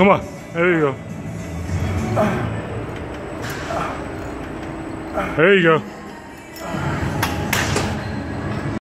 Come on. There you go. There you go.